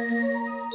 Música